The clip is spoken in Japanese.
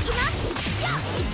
きます。